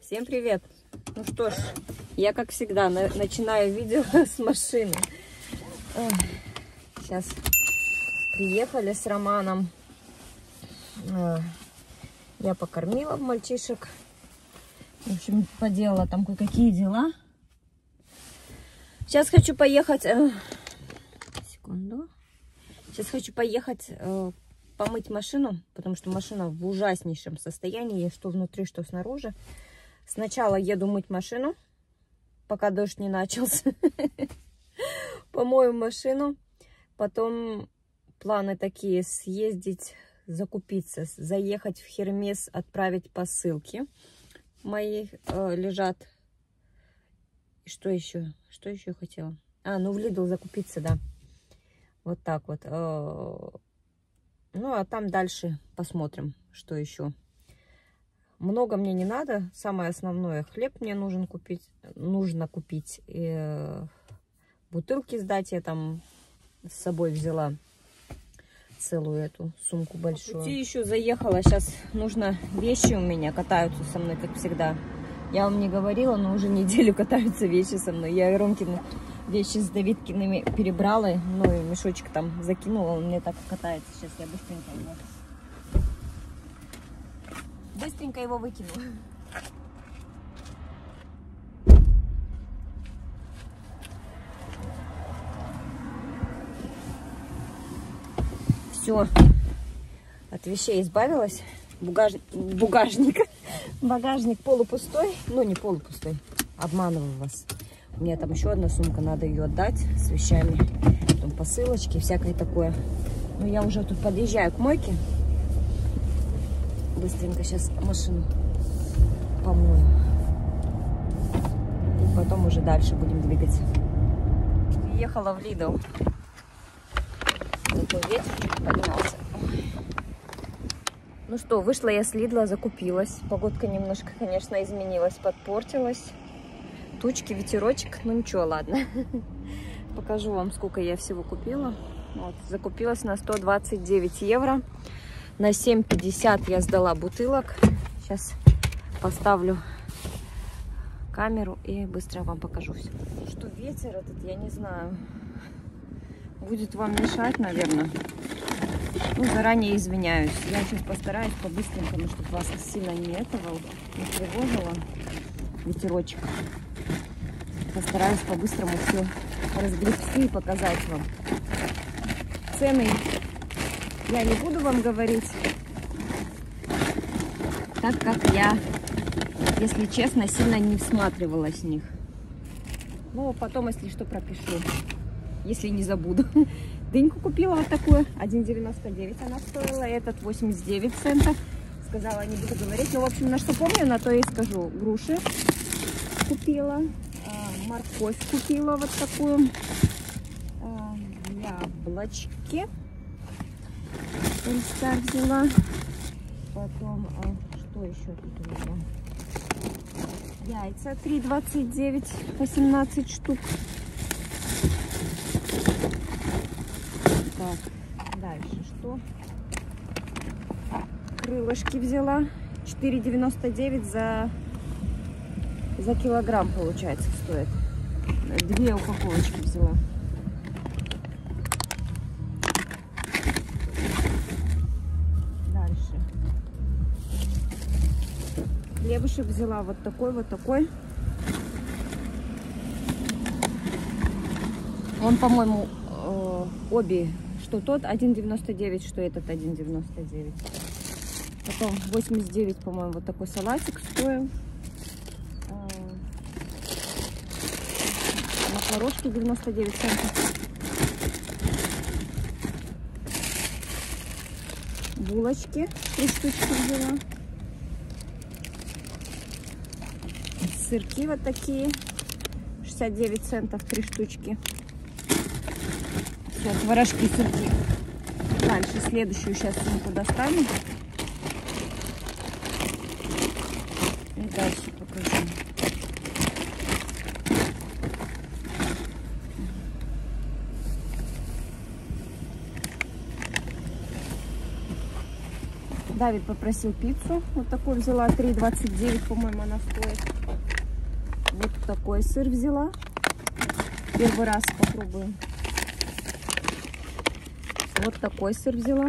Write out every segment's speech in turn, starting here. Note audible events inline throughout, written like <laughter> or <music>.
Всем привет! Ну что ж, я как всегда на начинаю видео <laughs> с машины. Сейчас приехали с Романом. Я покормила мальчишек. В общем, поделала там кое-какие дела. Сейчас хочу поехать... Э, секунду. Сейчас хочу поехать э, помыть машину, потому что машина в ужаснейшем состоянии, что внутри, что снаружи. Сначала еду мыть машину, пока дождь не начался. <laughs> Помою машину. Потом планы такие съездить, закупиться, заехать в Хермес, отправить посылки. Мои э, лежат. Что еще? Что еще хотела? А, ну в Лидл закупиться, да. Вот так вот. Ну, а там дальше посмотрим, что еще. Много мне не надо. Самое основное, хлеб мне нужен купить. Нужно купить. И э, бутылки сдать я там с собой взяла. Целую эту сумку большую. Пути еще заехала. Сейчас нужно вещи у меня катаются со мной, как всегда. Я вам не говорила, но уже неделю катаются вещи со мной. Я Ромкины вещи с Давидкиными перебрала. Ну и мешочек там закинула. Он мне так катается. Сейчас я быстренько его быстренько его выкину. Все, от вещей избавилась. Бугаж... Бугажник. <laughs> Багажник полупустой. Ну, не полупустой. Обманываю вас. Меня там еще одна сумка, надо ее отдать с вещами. Потом посылочки, всякое такое. Ну, я уже тут подъезжаю к мойке быстренько сейчас машину помою. И потом уже дальше будем двигаться. Ехала в Лидл. Зато ветер поднялся. Ну что, вышла я с Лидла, закупилась. Погодка немножко, конечно, изменилась, подпортилась. Тучки, ветерочек. Ну ничего, ладно. <laughs> Покажу вам, сколько я всего купила. Вот, закупилась на 129 евро. На 7,50 я сдала бутылок. Сейчас поставлю камеру и быстро вам покажу все. Что ветер этот, я не знаю, будет вам мешать, наверное. Ну, заранее извиняюсь. Я сейчас постараюсь по-быстренькому, чтобы вас сильно не этого, не тревожило. Ветерочек. Постараюсь по-быстрому все разгребсти и показать вам. Цены я не буду вам говорить, так как я, если честно, сильно не всматривалась в них. Ну, потом, если что, пропишу, если не забуду. <laughs> Дыньку купила вот такую, 1,99 она стоила, этот 89 центов. Сказала, не буду говорить, но, в общем, на что помню, на то и скажу. Груши купила, морковь купила вот такую, а, яблочки Эльстар взяла. Потом, а, что еще тут у меня? Яйца 3,29, 18 штук. Так, дальше что? Крылышки взяла. 4,99 за, за килограмм, получается, стоит. Две упаковочки взяла. хлебушек взяла вот такой, вот такой. Он, по-моему, э, обе, что тот 1,99, что этот 1,99. Потом 89, по-моему, вот такой салатик стоил. Э, Макарошки 99 центов. Булочки, три штучки взяла. сырки вот такие. 69 центов, три штучки. Все, творожки, сырки. Дальше следующую сейчас сумку достанем. И дальше покажу. Давид попросил пиццу. Вот такую взяла. 3,29, по-моему, она стоит. Вот такой сыр взяла. Первый раз попробуем. Вот такой сыр взяла.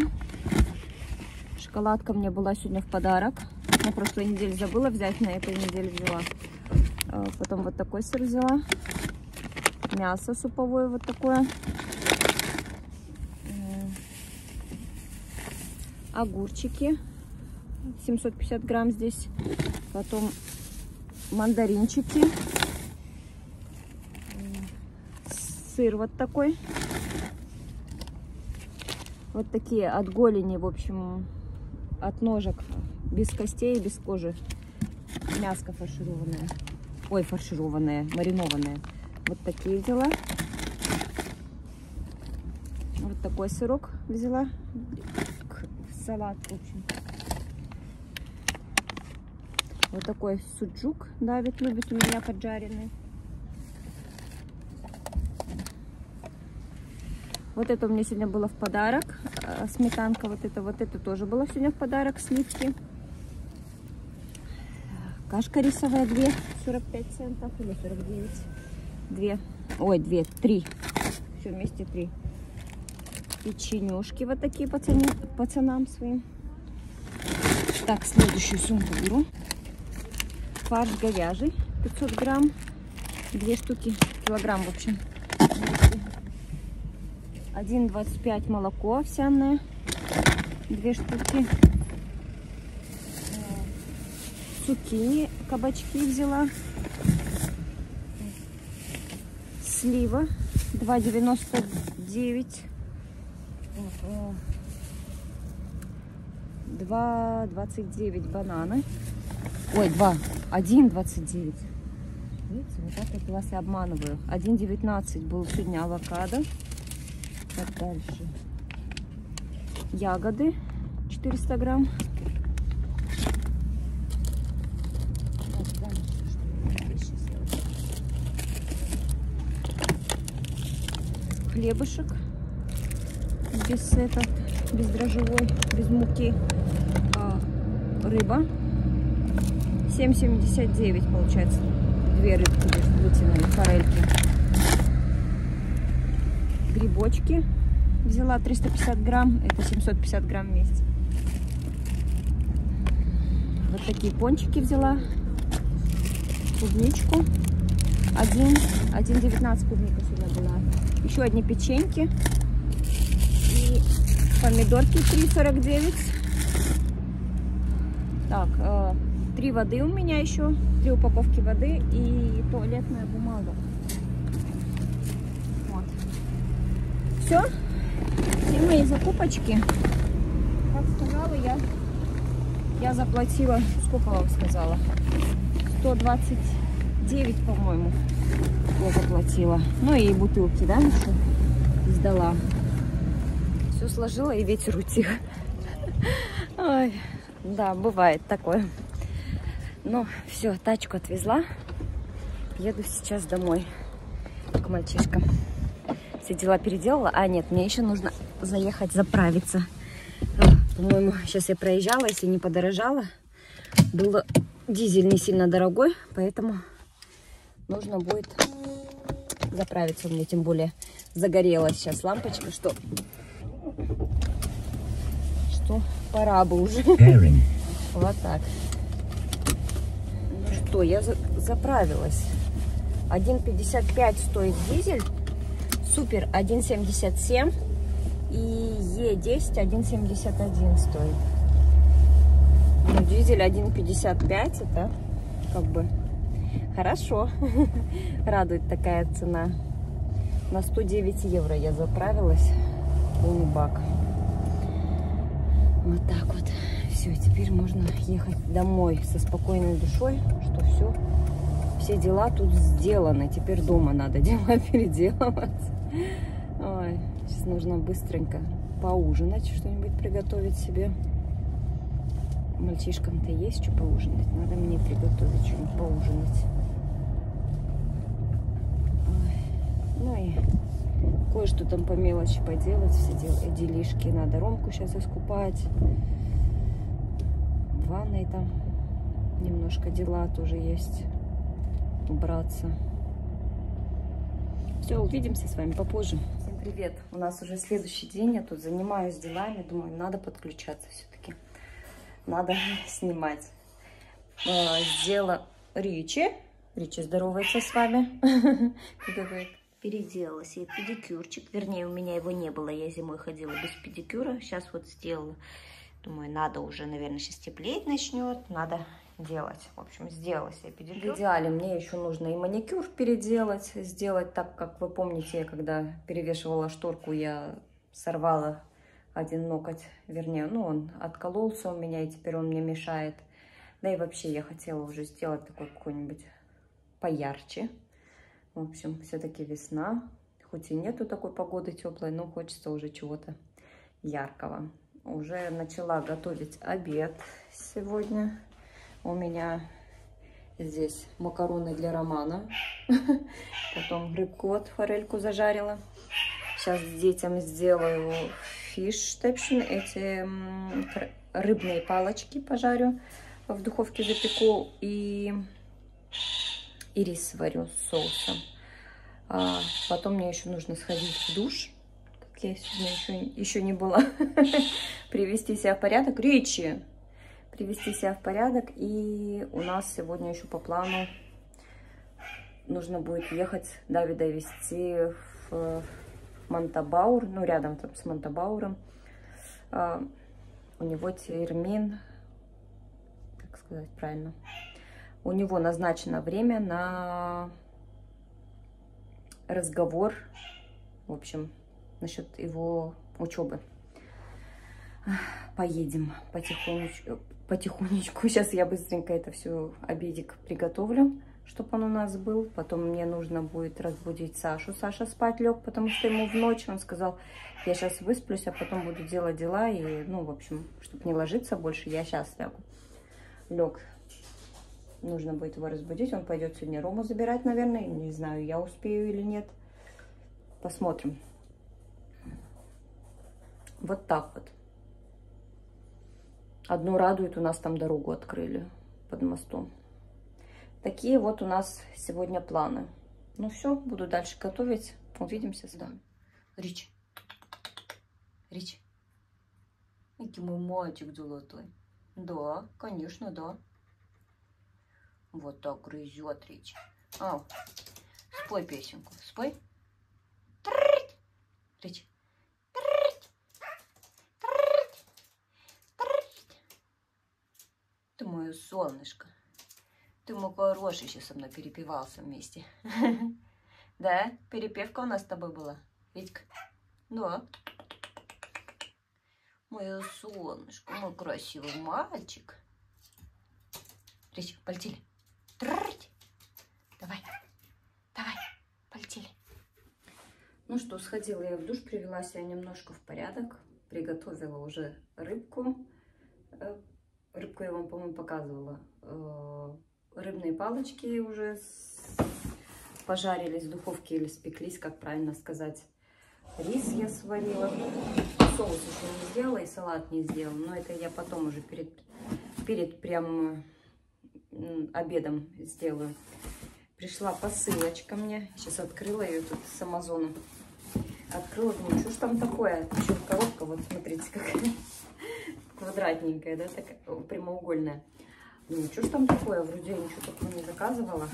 Шоколадка мне была сегодня в подарок. На прошлой неделе забыла взять, на этой неделе взяла. А, потом вот такой сыр взяла. Мясо суповое вот такое. Огурчики. 750 грамм здесь. Потом мандаринчики. Сыр вот такой. Вот такие от голени, в общем, от ножек. Без костей, без кожи. Мяско фаршированное. Ой, фаршированное, маринованное. Вот такие дела. Вот такой сырок взяла. Салат, общем. Вот такой суджук Давид любит у меня поджаренный. Вот это у меня сегодня было в подарок. Э, сметанка вот это, вот это тоже было сегодня в подарок. Сливки. Кашка рисовая 2, 45 центов или 49. 2, ой, 2, 3. Все вместе 3. Печенюшки вот такие пацаны, пацанам своим. Так, следующую сумку беру. Фарш говяжий 500 грамм. Две штуки, килограмм в общем. 1,25 молоко овсяное. Две штуки. Цукини, кабачки взяла. Слива 2,99. 2,29 бананы. Ой, 2. 1,29. Видите, вот так вот вас и обманываю. 1,19 был сегодня авокадо. Так, дальше. Ягоды 400 грамм. Хлебушек без это, без дрожжевой, без муки. А, рыба 7,79 получается. Две рыбки вытянули, форельки. Грибочки взяла 350 грамм, это 750 грамм вместе. Вот такие пончики взяла. Клубничку. 1, 1,19 клубника сюда была. Еще одни печеньки. Помидорки 3,49. Так, э, три воды у меня еще. Три упаковки воды и туалетная бумага. Вот. Все. Все мои закупочки. Как сказала я, я заплатила, сколько вам сказала? 129, по-моему, я заплатила. Ну и бутылки, да, еще сдала. Все сложила и ветер утих. Ой, да, бывает такое. Ну, все, тачку отвезла. Еду сейчас домой к мальчишкам. Все дела переделала. А, нет, мне еще нужно заехать заправиться. По-моему, сейчас я проезжала, если не подорожала. Было дизель не сильно дорогой, поэтому нужно будет заправиться. У меня тем более загорелась сейчас лампочка, что, что пора бы уже. <laughs> Вот так что, я за заправилась. 1,55 стоит дизель, супер 1,77 и Е10 1,71 стоит. Ну, дизель 1,55 это как бы хорошо. <laughs> Радует такая цена. На 109 евро я заправилась. Полный бак. Вот так вот все, теперь можно ехать домой со спокойной душой, что все, все дела тут сделаны. Теперь дома надо <laughs> дела переделывать. Ой, сейчас нужно быстренько поужинать, что-нибудь приготовить себе. Мальчишкам-то есть что поужинать. Надо мне приготовить что-нибудь поужинать. Ой. Ну и кое-что там по мелочи поделать, все дел, делишки. Надо Ромку сейчас искупать. там немножко дела тоже есть. Убраться. Все, увидимся с вами попозже. Всем привет! У нас уже следующий день. Я тут занимаюсь делами. Думаю, надо подключаться все-таки. Надо <laughs> снимать. Сделала Ричи. Ричи здоровается с вами. <laughs> Переделала себе педикюрчик. Вернее, у меня его не было. Я зимой ходила без педикюра. Сейчас вот сделала. Думаю, надо уже, наверное, сейчас теплеть начнет. Надо делать. В общем, сделала себе педикюр. В идеале мне еще нужно и маникюр переделать. Сделать так, как вы помните, когда перевешивала шторку, я сорвала один ноготь. Вернее, ну, он откололся у меня, и теперь он мне мешает. Да и вообще я хотела уже сделать такой какой-нибудь поярче. В общем, все-таки весна. Хоть и нету такой погоды теплой, но хочется уже чего-то яркого. Уже начала готовить обед сегодня. У меня здесь макароны для романа. <laughs> Потом рыбку форельку зажарила. Сейчас детям сделаю фиш тепшн. Эти рыбные палочки пожарю. В духовке запеку. И, и рис сварю с соусом. А потом мне еще нужно сходить в душ. Как я сегодня еще, еще не была. <laughs> Привести себя в порядок. Ричи! привести себя в порядок. И у нас сегодня еще по плану нужно будет ехать Давида вести в Монтабаур, ну рядом там с Монтабауром. А, у него термин, как сказать правильно, у него назначено время на разговор, в общем, насчет его учебы. Поедем потихонечку, потихонечку. <laughs> Сейчас я быстренько это все обедик приготовлю, чтобы он у нас был. Потом мне нужно будет разбудить Сашу. Саша спать лег, потому что ему в ночь он сказал, я сейчас высплюсь, а потом буду делать дела. И, ну, в общем, чтобы не ложиться больше, я сейчас лягу. Лег. Нужно будет его разбудить. Он пойдет сегодня Рому забирать, наверное. Не знаю, я успею или нет. Посмотрим. Вот так вот. Одно радует, у нас там дорогу открыли под мостом. Такие вот у нас сегодня планы. Ну все, буду дальше готовить. Увидимся с вами. Рич. Рич. Какой мой мальчик золотой. Да, конечно, да. Вот так грызет Рич. А, спой песенку. Спой. Рич. Ты мое солнышко. Ты мой хороший еще со мной перепевался вместе. Да? Перепевка у нас с тобой была? Витька? Да. Мое солнышко, мой красивый мальчик. Речь, полетели. Давай, давай, полетели. Ну что, сходила я в душ, привела себя немножко в порядок. Приготовила уже рыбку э, Рыбку я вам, по-моему, показывала. Э, рыбные палочки уже пожарились в духовке или спеклись, как правильно сказать. Рис я сварила. Соус еще не сделала и салат не сделала. Но это я потом уже перед, перед прям обедом сделаю. Пришла посылочка мне. Сейчас открыла ее тут с Амазона. Открыла, думаю, что ж там такое? Еще коробка, вот смотрите, какая <laughs> квадратненькая, да, такая прямоугольная. Ну, что ж там такое? Вроде я ничего такого не заказывала.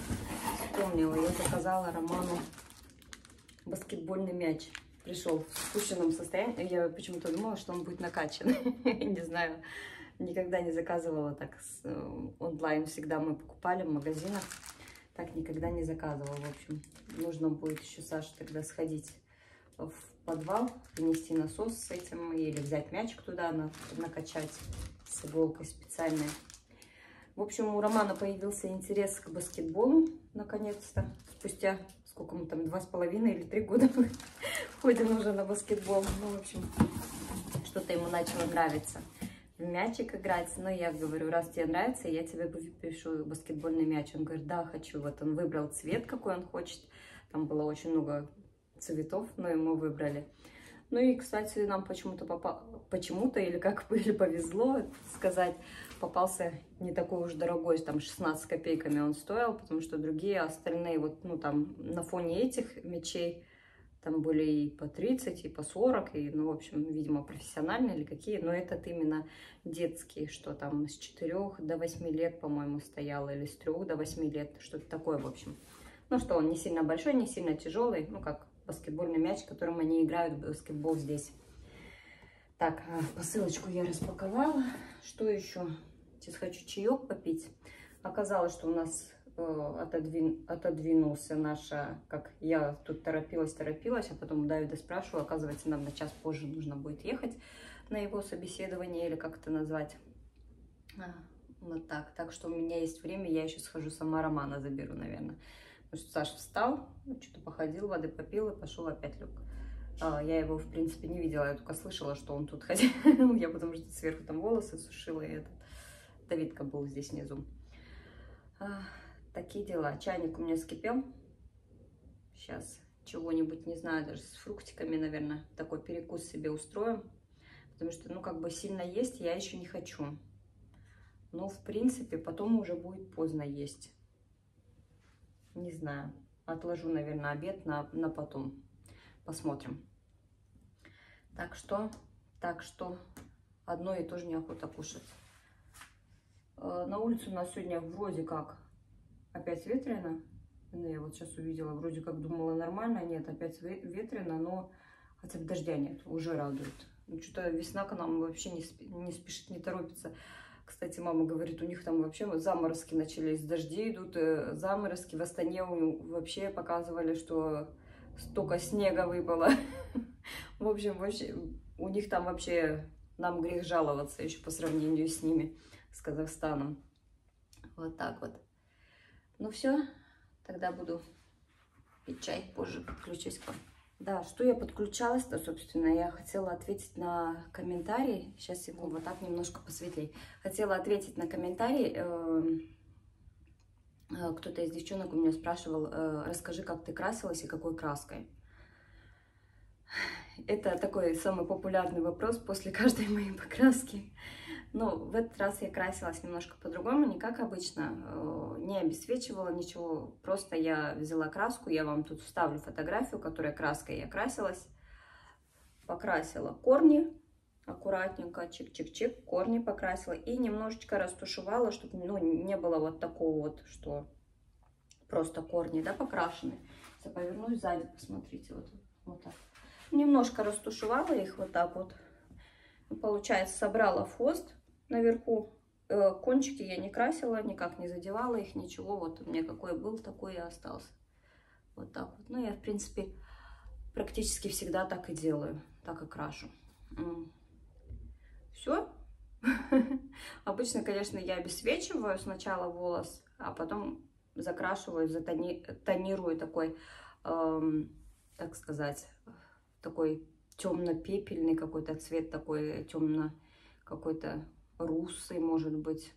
Вспомнила, я заказала Роману баскетбольный мяч. Пришел в спущенном состоянии. Я почему-то думала, что он будет накачан. <laughs> Не знаю, никогда не заказывала так э, онлайн. Всегда мы покупали в магазинах. Так никогда не заказывала. В общем, нужно будет еще Саше тогда сходить в подвал, принести насос с этим или взять мячик туда, на, накачать с иголкой специальной. В общем, у Романа появился интерес к баскетболу, наконец-то, спустя, сколько мы там, два с половиной или три года мы <laughs> ходим уже на баскетбол. Ну, в общем, что-то ему начало нравиться в мячик играть. Но я говорю, раз тебе нравится, я тебе пишу баскетбольный мяч. Он говорит, да, хочу. Вот он выбрал цвет, какой он хочет. Там было очень много цветов, но ему выбрали Ну и, кстати, нам почему-то попал, почему-то или как <laughs> или повезло сказать, попался не такой уж дорогой, там 16 копейками он стоил, потому что другие остальные, вот, ну там на фоне этих мечей, там были и по 30, и по 40, и, ну, в общем, видимо, профессиональные или какие, но этот именно детский, что там с 4 до 8 лет, по-моему, стоял, или с 3 до 8 лет, что-то такое, в общем. Ну, что он не сильно большой, не сильно тяжелый, ну, как баскетбольный мяч, которым они играют в баскетбол здесь. Так, а, посылочку я распаковала. Что еще? Сейчас хочу чаек попить. Оказалось, что у нас э, отодвин, отодвинулся наша, как я тут торопилась, торопилась, а потом у Давида спрашиваю, оказывается, нам на час позже нужно будет ехать на его собеседование, или как это назвать. А, вот так. Так что у меня есть время, я еще схожу сама Романа заберу, наверное. Саша встал, ну, что-то походил, воды попил и пошел опять лег. А, я его, в принципе, не видела, я только слышала, что он тут ходил. <laughs> я потому что сверху там волосы сушила, и этот Давидка был здесь внизу. А, такие дела. Чайник у меня скипел. Сейчас чего-нибудь, не знаю, даже с фруктиками, наверное, такой перекус себе устроим. Потому что, ну, как бы сильно есть я еще не хочу. Но, в принципе, потом уже будет поздно есть. Не знаю. Отложу, наверное, обед на, на потом. Посмотрим. Так что, так что, одно и то же неохота кушать. Э, на улице у нас сегодня вроде как опять ветрено. Ну, я вот сейчас увидела, вроде как думала нормально, нет, опять ветрено, но хотя бы дождя нет, уже радует. Ну, что-то весна к нам вообще не, не спешит, не торопится. Кстати, мама говорит, у них там вообще заморозки начались, дожди идут, э, заморозки. В Астане вообще показывали, что столько снега выпало. <laughs> В общем, вообще, у них там вообще нам грех жаловаться еще по сравнению с ними, с Казахстаном. Вот так вот. Ну все, тогда буду пить чай, позже подключусь к вам. Да, что я подключалась-то, собственно, я хотела ответить на комментарий. Сейчас его вот так немножко посветлей. Хотела ответить на комментарий. Эм, э, кто-то из девчонок у меня спрашивал, э, расскажи, как ты красилась и какой краской. <sighs> Это такой самый популярный вопрос после каждой моей покраски. Но в этот раз я красилась немножко по-другому, не как обычно, э, не обесцвечивала ничего, просто я взяла краску, я вам тут вставлю фотографию, которой краской я красилась. Покрасила корни, аккуратненько, чик-чик-чик, корни покрасила и немножечко растушевала, чтобы ну, не было вот такого вот, что просто корни, да, покрашены. Сейчас повернусь сзади, посмотрите, вот, вот так. Немножко растушевала их вот так вот. Получается, собрала хвост наверху. Э, кончики я не красила, никак не задевала их, ничего. Вот у меня какой был, такой и остался. Вот так вот. Ну, я, в принципе, практически всегда так и делаю. Так и крашу. Все. <laughs> Обычно, конечно, я обесвечиваю сначала волос, а потом закрашиваю, затони... тонирую такой, эм, так сказать, такой темно-пепельный какой-то цвет, такой темно какой-то русый, может быть,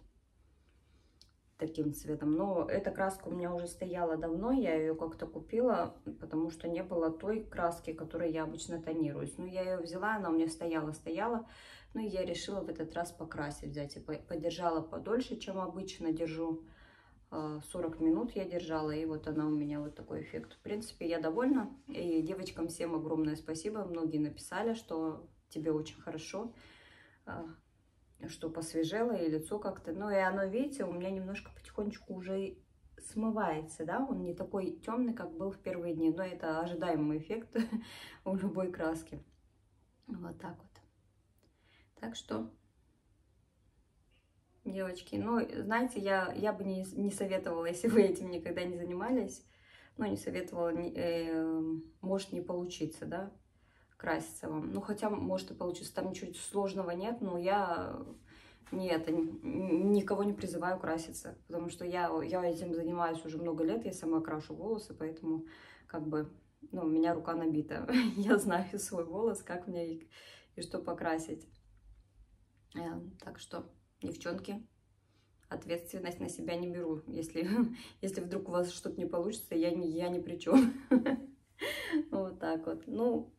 таким цветом. Но эта краска у меня уже стояла давно, я ее как-то купила, потому что не было той краски, которой я обычно тонируюсь. Ну, я ее взяла, она у меня стояла-стояла, ну, и я решила в этот раз покрасить, взять и подержала подольше, чем обычно держу. 40 а, минут я держала, и вот она у меня вот такой эффект. В принципе, я довольна, и девочкам всем огромное спасибо. Многие написали, что тебе очень хорошо, а, что посвежело, и лицо как-то... Ну, и оно, видите, у меня немножко потихонечку уже смывается, да, он не такой темный, как был в первые дни, но это ожидаемый эффект <laughs> у любой краски. Вот так вот. Так что девочки. Ну, знаете, я, я бы не, не советовала, если вы этим никогда не занимались, ну, не советовала, не, э, может не получиться, да, краситься вам. Ну, хотя, может и получится, там ничего сложного нет, но я не это, никого не призываю краситься, потому что я, я этим занимаюсь уже много лет, я сама крашу волосы, поэтому, как бы, ну, у меня рука набита, <laughs> я знаю свой волос, как мне и, и что покрасить. Э, так что девчонки, ответственность на себя не беру. Если, <laughs> если вдруг у вас что-то не получится, я не, я ни при чем. <laughs> Вот так вот. Ну,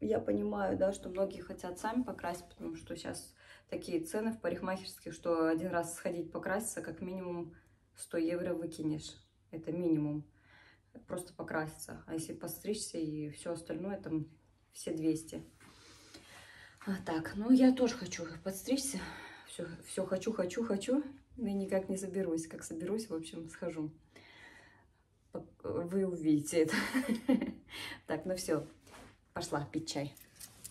я понимаю, да, что многие хотят сами покрасить, потому что сейчас такие цены в парикмахерских, что один раз сходить покраситься, как минимум 100 евро выкинешь. Это минимум. Просто покраситься. А если постричься и все остальное, там все 200. А так, ну я тоже хочу подстричься. Все, все хочу, хочу, хочу. Но никак не соберусь. Как соберусь, в общем, схожу. Вы увидите это. <laughs> Так, ну все. Пошла пить чай.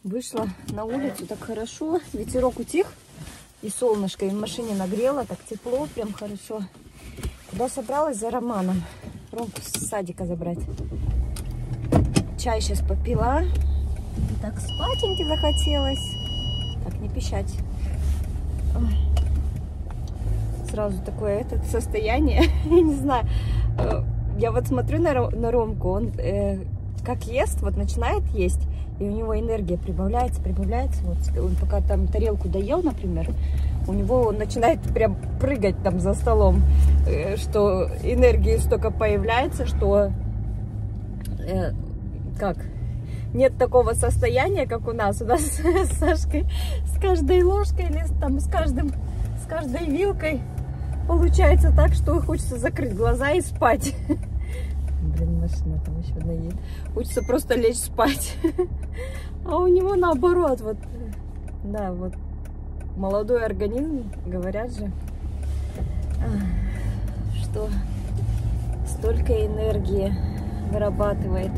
Вышла на улицу, так хорошо. Ветерок утих. И солнышко, и в машине нагрело, так тепло, прям хорошо. Куда собралась за Романом? Ромку с садика забрать. Чай сейчас попила. И так спатеньки захотелось. Так, не пищать. Сразу такое это состояние, <laughs> я не знаю. Э, я вот смотрю на, на Ромку, он э, как ест, вот начинает есть, и у него энергия прибавляется, прибавляется. Вот он пока там тарелку доел, например, у него он начинает прям прыгать там за столом, э, что энергии столько появляется, что э, как нет такого состояния, как у нас. У нас <laughs> с Сашкой с каждой ложкой или там с каждым с каждой вилкой получается так, что хочется закрыть глаза и спать. <laughs> Блин, машина там еще наедет. Хочется просто лечь спать. <laughs> А у него наоборот, вот, да, вот, молодой организм, говорят же, что столько энергии вырабатывает.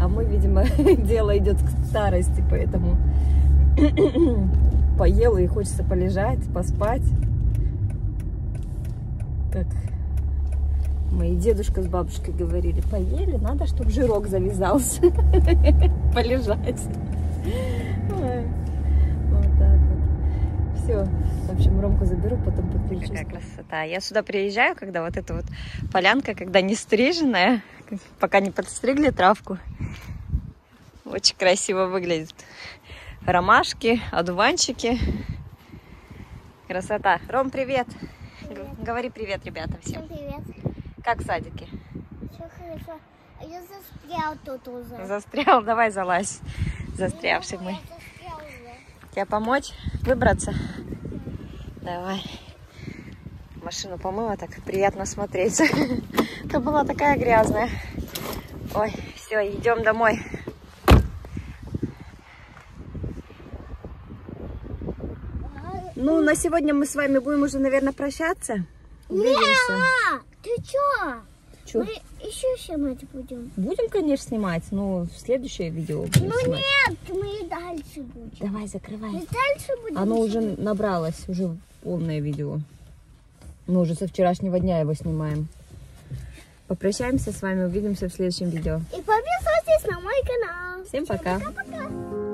А мы, видимо, <laughs> дело идет к старости, поэтому <clears throat> поела и хочется полежать, поспать. Как Мои дедушка с бабушкой говорили, поели, надо, чтобы жирок завязался. <laughs> Полежать. Вот так вот. Все. В общем, Ромку заберу, потом подключусь. Какая красота. Я сюда приезжаю, когда вот эта вот полянка, когда не стриженная, <laughs> пока не подстригли травку. Очень красиво выглядит. Ромашки, одуванчики. Красота. Ром, привет. привет. Говори привет, ребята, всем. Всем привет. Как в садике? Все хорошо. А я застрял тут уже. Застрял? Давай залазь. Застрявший мы. Тебе помочь выбраться? Давай. Машину помыла, так приятно смотреть. <laughs> Это была такая грязная. Ой, все, идем домой. Ну, на сегодня мы с вами будем уже, наверное, прощаться. Увидимся. Ты чё? Чё? Мы еще снимать будем. Будем, конечно, снимать, но в следующее видео будем Ну снимать. нет, мы и дальше будем. Давай, закрывай. Мы дальше будем Оно снимать. уже набралось, уже полное видео. Мы уже со вчерашнего дня его снимаем. Попрощаемся с вами, увидимся в следующем видео. И подписывайтесь на мой канал. Всем пока. Пока-пока.